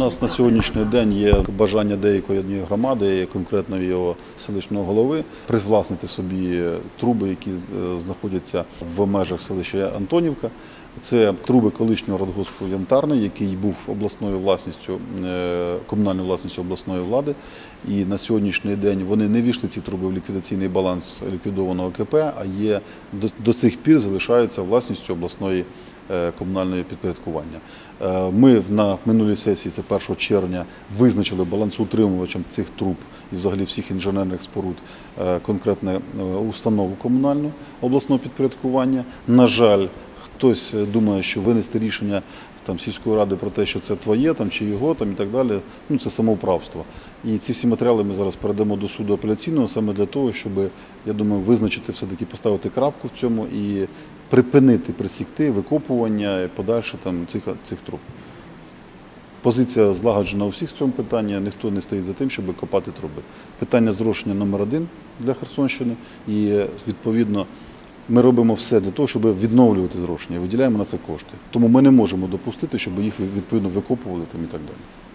У нас на сьогоднішній день є бажання деякої однієї громади, конкретно його селищного голови, привласнити собі труби, які е, знаходяться в межах селища Антонівка. Це труби колишнього радгоспу Янтарний, який був обласною власністю, е, комунальною власністю обласної влади. І на сьогоднішній день вони не війшли ці труби в ліквідаційний баланс ліквідованого КП, а є до, до цих пір залишаються власністю обласної комунального підпорядкування. Е, Ми на минулій сесії, це 1 червня, визначили балансоутримувачем цих труб і взагалі всіх інженерних споруд е, конкретне е, установу комунальну обласного підпорядкування. На жаль, хтось е, думає, що винести рішення там сільської ради про те, що це твоє там чи його там і так далі. Ну це самоуправство. І ці всі матеріали ми зараз передамо до суду апеляційного саме для того, щоб я думаю, визначити все таки поставити крапку в цьому і припинити присікти викопування і подальше там цих цих труб. Позиція злагоджена у всіх в цьому питанні. Ніхто не стоїть за тим, щоб копати труби. Питання зрошення номер один для Херсонщини, і відповідно ми робимо все для того, щоб відновлювати зрошення, виділяємо на це кошти. Тому ми не можемо допустити, щоб їх відповідно викопували там і так далі.